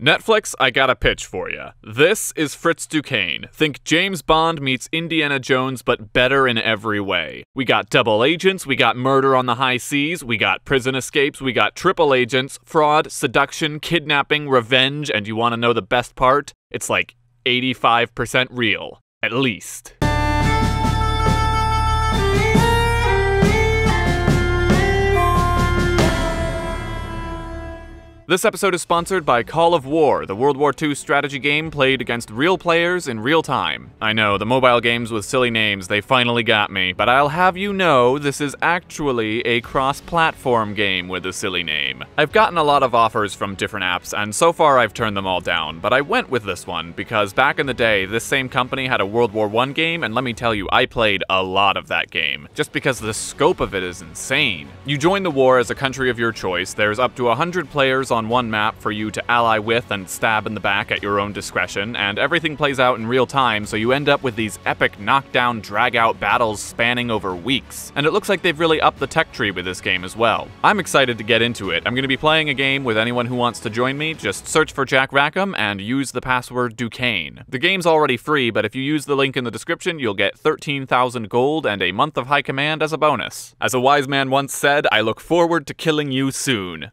Netflix, I got a pitch for you. This is Fritz Duquesne. Think James Bond meets Indiana Jones, but better in every way. We got double agents, we got murder on the high seas, we got prison escapes, we got triple agents, fraud, seduction, kidnapping, revenge, and you want to know the best part? It's like 85% real. At least. This episode is sponsored by Call of War, the World War II strategy game played against real players in real time. I know, the mobile games with silly names, they finally got me, but I'll have you know this is actually a cross platform game with a silly name. I've gotten a lot of offers from different apps, and so far I've turned them all down, but I went with this one because back in the day, this same company had a World War I game, and let me tell you, I played a lot of that game, just because the scope of it is insane. You join the war as a country of your choice, there's up to 100 players on on one map for you to ally with and stab in the back at your own discretion, and everything plays out in real time, so you end up with these epic knockdown, drag out battles spanning over weeks. And it looks like they've really upped the tech tree with this game as well. I'm excited to get into it. I'm going to be playing a game with anyone who wants to join me. Just search for Jack Rackam and use the password Duquesne. The game's already free, but if you use the link in the description, you'll get 13,000 gold and a month of high command as a bonus. As a wise man once said, I look forward to killing you soon.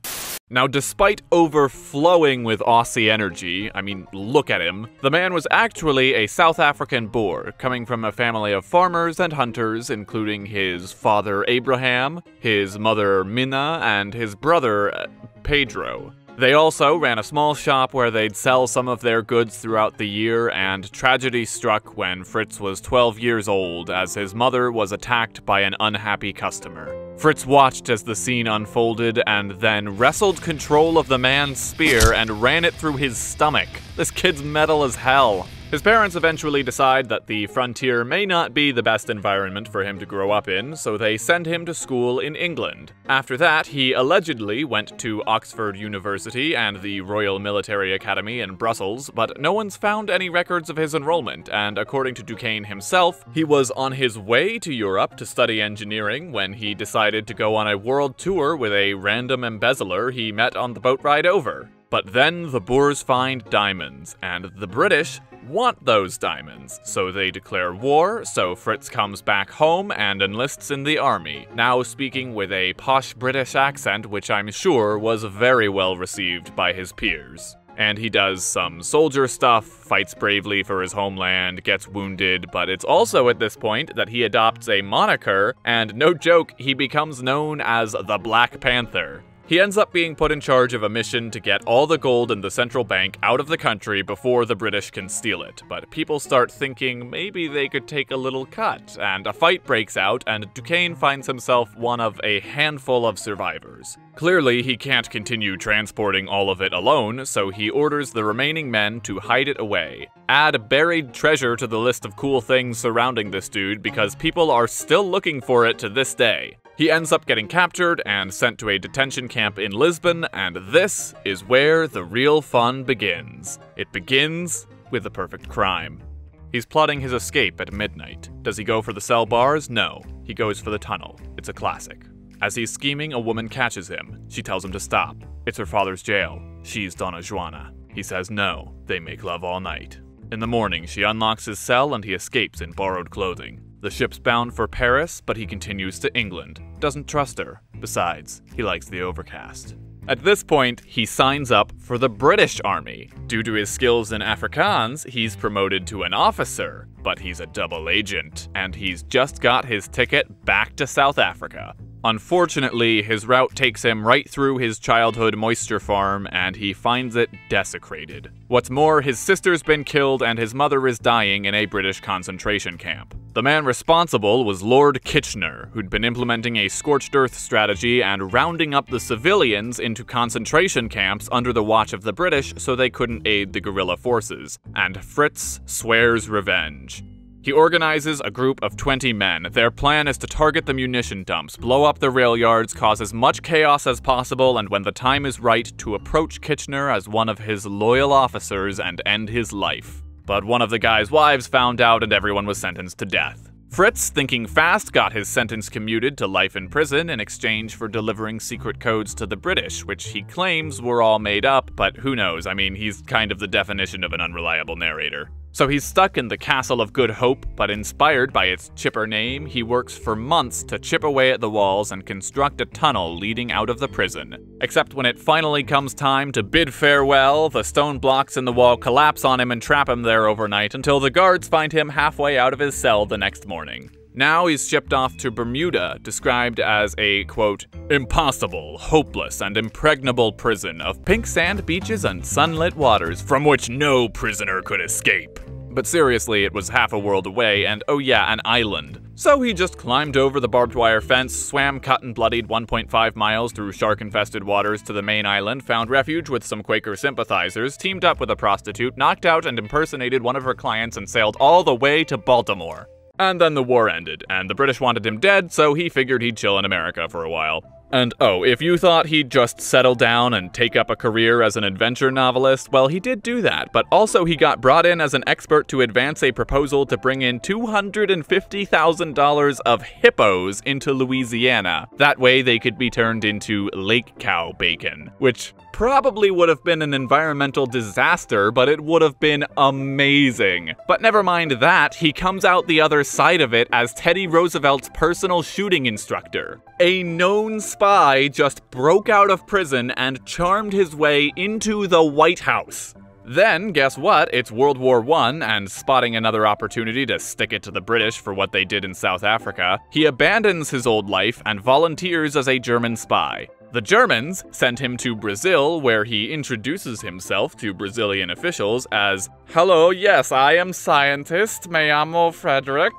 Now, despite overflowing with Aussie energy, I mean, look at him, the man was actually a South African Boer, coming from a family of farmers and hunters, including his father Abraham, his mother Minna, and his brother uh, Pedro. They also ran a small shop where they'd sell some of their goods throughout the year, and tragedy struck when Fritz was 12 years old as his mother was attacked by an unhappy customer. Fritz watched as the scene unfolded and then wrestled control of the man's spear and ran it through his stomach. This kid's metal as hell. His parents eventually decide that the frontier may not be the best environment for him to grow up in, so they send him to school in England. After that, he allegedly went to Oxford University and the Royal Military Academy in Brussels, but no one's found any records of his enrollment, and according to Duquesne himself, he was on his way to Europe to study engineering when he decided to go on a world tour with a random embezzler he met on the boat ride over. But then the Boers find diamonds, and the British want those diamonds, so they declare war, so Fritz comes back home and enlists in the army, now speaking with a posh British accent which I'm sure was very well received by his peers. And he does some soldier stuff, fights bravely for his homeland, gets wounded, but it's also at this point that he adopts a moniker, and no joke, he becomes known as the Black Panther. He ends up being put in charge of a mission to get all the gold in the central bank out of the country before the British can steal it, but people start thinking maybe they could take a little cut, and a fight breaks out, and Duquesne finds himself one of a handful of survivors. Clearly, he can't continue transporting all of it alone, so he orders the remaining men to hide it away. Add buried treasure to the list of cool things surrounding this dude because people are still looking for it to this day. He ends up getting captured and sent to a detention camp in Lisbon, and this is where the real fun begins. It begins with a perfect crime. He's plotting his escape at midnight. Does he go for the cell bars? No. He goes for the tunnel. It's a classic. As he's scheming, a woman catches him. She tells him to stop. It's her father's jail. She's Donna Juana. He says no. They make love all night. In the morning, she unlocks his cell and he escapes in borrowed clothing. The ship's bound for Paris, but he continues to England. Doesn't trust her. Besides, he likes the overcast. At this point, he signs up for the British Army. Due to his skills in Afrikaans, he's promoted to an officer, but he's a double agent, and he's just got his ticket back to South Africa. Unfortunately, his route takes him right through his childhood moisture farm, and he finds it desecrated. What's more, his sister's been killed and his mother is dying in a British concentration camp. The man responsible was Lord Kitchener, who'd been implementing a scorched earth strategy and rounding up the civilians into concentration camps under the watch of the British so they couldn't aid the guerrilla forces. And Fritz swears revenge. He organizes a group of 20 men. Their plan is to target the munition dumps, blow up the rail yards, cause as much chaos as possible, and when the time is right, to approach Kitchener as one of his loyal officers and end his life. But one of the guy's wives found out and everyone was sentenced to death. Fritz, thinking fast, got his sentence commuted to life in prison in exchange for delivering secret codes to the British, which he claims were all made up, but who knows? I mean, he's kind of the definition of an unreliable narrator. So he's stuck in the Castle of Good Hope, but inspired by its chipper name, he works for months to chip away at the walls and construct a tunnel leading out of the prison. Except when it finally comes time to bid farewell, the stone blocks in the wall collapse on him and trap him there overnight until the guards find him halfway out of his cell the next morning. Now he's shipped off to Bermuda, described as a, quote, impossible, hopeless, and impregnable prison of pink sand beaches and sunlit waters from which no prisoner could escape. But seriously, it was half a world away, and oh yeah, an island. So he just climbed over the barbed wire fence, swam cut and bloodied 1.5 miles through shark infested waters to the main island, found refuge with some Quaker sympathizers, teamed up with a prostitute, knocked out and impersonated one of her clients, and sailed all the way to Baltimore. And then the war ended, and the British wanted him dead, so he figured he'd chill in America for a while. And oh, if you thought he'd just settle down and take up a career as an adventure novelist, well, he did do that, but also he got brought in as an expert to advance a proposal to bring in $250,000 of hippos into Louisiana. That way they could be turned into lake cow bacon, which probably would have been an environmental disaster, but it would have been amazing. But never mind that, he comes out the other side of it as Teddy Roosevelt's personal shooting instructor. A known spy just broke out of prison and charmed his way into the White House. Then, guess what? It's World War I, and spotting another opportunity to stick it to the British for what they did in South Africa, he abandons his old life and volunteers as a German spy. The Germans sent him to Brazil, where he introduces himself to Brazilian officials as, Hello, yes, I am scientist, me llamo Frederick.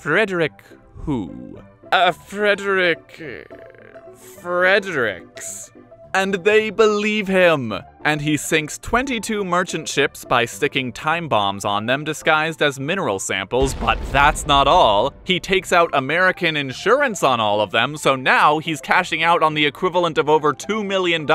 Frederick who? Uh, Frederick... Fredericks and they believe him. And he sinks 22 merchant ships by sticking time bombs on them disguised as mineral samples, but that's not all. He takes out American insurance on all of them, so now he's cashing out on the equivalent of over $2 million.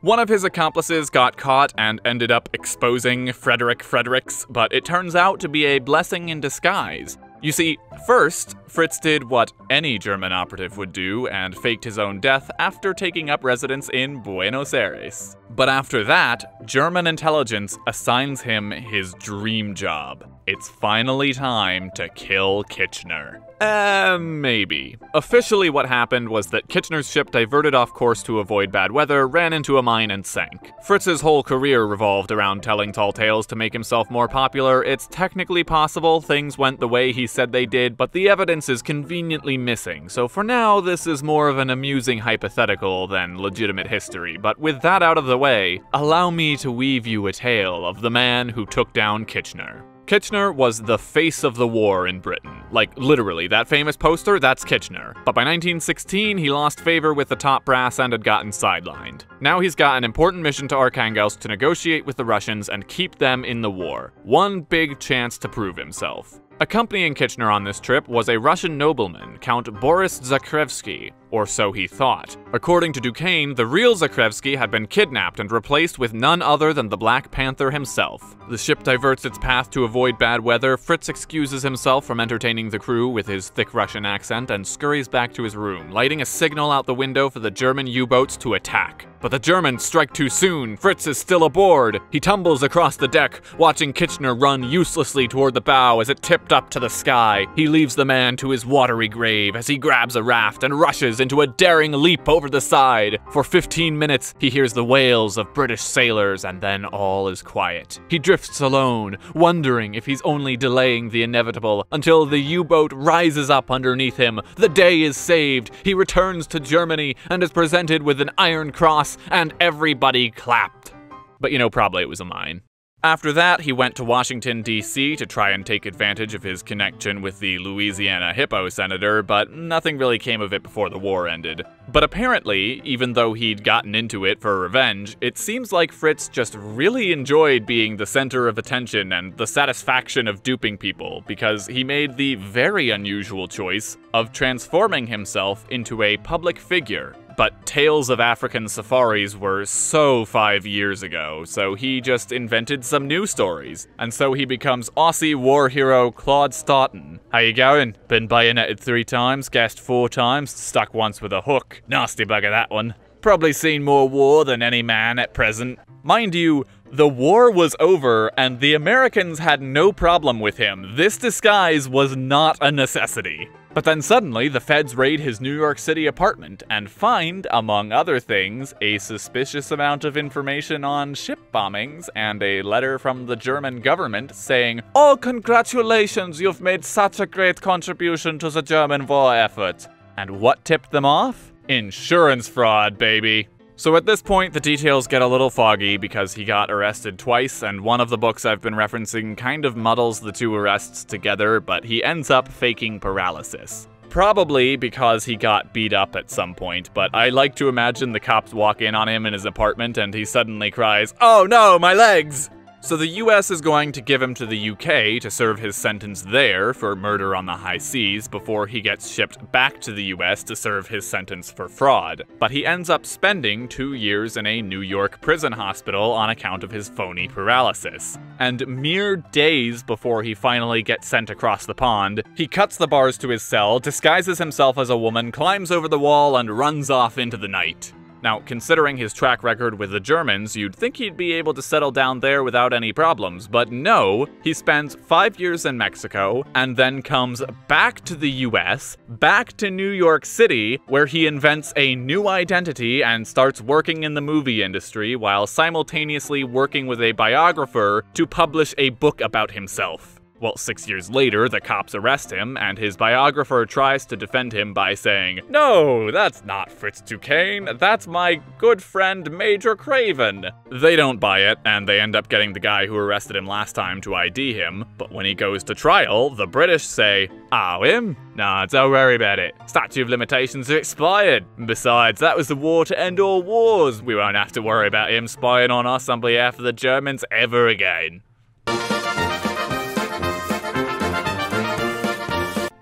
One of his accomplices got caught and ended up exposing Frederick Fredericks, but it turns out to be a blessing in disguise. You see, first, Fritz did what any German operative would do and faked his own death after taking up residence in Buenos Aires. But after that, German intelligence assigns him his dream job. It's finally time to kill Kitchener. Uh, maybe. Officially, what happened was that Kitchener's ship diverted off course to avoid bad weather, ran into a mine, and sank. Fritz's whole career revolved around telling tall tales to make himself more popular. It's technically possible things went the way he said they did, but the evidence is conveniently missing, so for now, this is more of an amusing hypothetical than legitimate history. But with that out of the way, allow me to weave you a tale of the man who took down Kitchener. Kitchener was the face of the war in Britain. Like, literally, that famous poster, that's Kitchener. But by 1916, he lost favor with the top brass and had gotten sidelined. Now he's got an important mission to Arkhangelsk to negotiate with the Russians and keep them in the war. One big chance to prove himself. Accompanying Kitchener on this trip was a Russian nobleman, Count Boris Zakrevsky, or so he thought. According to Duquesne, the real Zakrevsky had been kidnapped and replaced with none other than the Black Panther himself. The ship diverts its path to avoid bad weather, Fritz excuses himself from entertaining the crew with his thick Russian accent and scurries back to his room, lighting a signal out the window for the German U-boats to attack. But the Germans strike too soon. Fritz is still aboard. He tumbles across the deck, watching Kitchener run uselessly toward the bow as it tipped up to the sky. He leaves the man to his watery grave as he grabs a raft and rushes into a daring leap over the side. For 15 minutes, he hears the wails of British sailors, and then all is quiet. He drifts alone, wondering if he's only delaying the inevitable, until the U-boat rises up underneath him. The day is saved. He returns to Germany and is presented with an Iron Cross, and everybody clapped. But you know, probably it was a mine. After that, he went to Washington, D.C. to try and take advantage of his connection with the Louisiana Hippo senator, but nothing really came of it before the war ended. But apparently, even though he'd gotten into it for revenge, it seems like Fritz just really enjoyed being the center of attention and the satisfaction of duping people, because he made the very unusual choice of transforming himself into a public figure but Tales of African Safaris were so five years ago, so he just invented some new stories. And so he becomes Aussie war hero Claude Stoughton. How you going? Been bayoneted three times, gassed four times, stuck once with a hook. Nasty bugger that one. Probably seen more war than any man at present. Mind you, the war was over and the Americans had no problem with him. This disguise was not a necessity. But then suddenly, the feds raid his New York City apartment and find, among other things, a suspicious amount of information on ship bombings and a letter from the German government saying, Oh, congratulations, you've made such a great contribution to the German war effort. And what tipped them off? Insurance fraud, baby. So at this point, the details get a little foggy because he got arrested twice, and one of the books I've been referencing kind of muddles the two arrests together, but he ends up faking paralysis. Probably because he got beat up at some point, but I like to imagine the cops walk in on him in his apartment and he suddenly cries, Oh no, my legs! So the US is going to give him to the UK to serve his sentence there for murder on the high seas before he gets shipped back to the US to serve his sentence for fraud. But he ends up spending two years in a New York prison hospital on account of his phony paralysis. And mere days before he finally gets sent across the pond, he cuts the bars to his cell, disguises himself as a woman, climbs over the wall, and runs off into the night. Now, considering his track record with the Germans, you'd think he'd be able to settle down there without any problems, but no, he spends five years in Mexico and then comes back to the US, back to New York City, where he invents a new identity and starts working in the movie industry while simultaneously working with a biographer to publish a book about himself. Well, six years later, the cops arrest him, and his biographer tries to defend him by saying, No, that's not Fritz Duquesne, that's my good friend Major Craven. They don't buy it, and they end up getting the guy who arrested him last time to ID him, but when he goes to trial, the British say, Oh, him? Nah, don't worry about it. Statute of limitations are expired. Besides, that was the war to end all wars. We won't have to worry about him spying on us on behalf of the Germans ever again.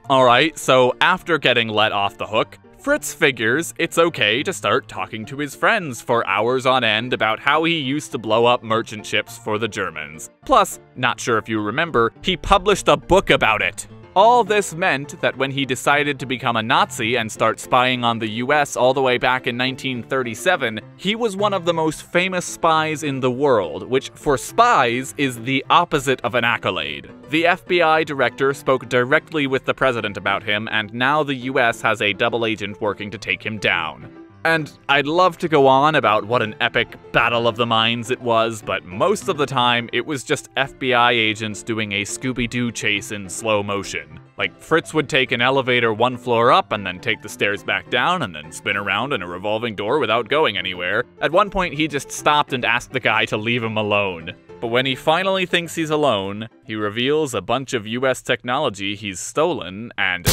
Alright, so after getting let off the hook, Fritz figures it's okay to start talking to his friends for hours on end about how he used to blow up merchant ships for the Germans. Plus, not sure if you remember, he published a book about it. All this meant that when he decided to become a Nazi and start spying on the US all the way back in 1937, he was one of the most famous spies in the world, which for spies is the opposite of an accolade. The FBI director spoke directly with the president about him, and now the US has a double agent working to take him down. And I'd love to go on about what an epic battle of the minds it was, but most of the time it was just FBI agents doing a Scooby Doo chase in slow motion. Like, Fritz would take an elevator one floor up and then take the stairs back down and then spin around in a revolving door without going anywhere. At one point, he just stopped and asked the guy to leave him alone. But when he finally thinks he's alone, he reveals a bunch of US technology he's stolen and.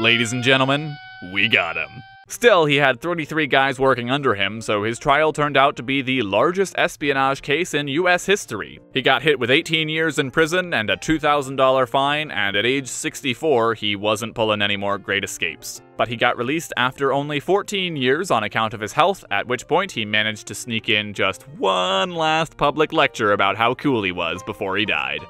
Ladies and gentlemen, we got him. Still, he had 33 guys working under him, so his trial turned out to be the largest espionage case in US history. He got hit with 18 years in prison and a $2,000 fine, and at age 64, he wasn't pulling any more great escapes. But he got released after only 14 years on account of his health, at which point he managed to sneak in just one last public lecture about how cool he was before he died.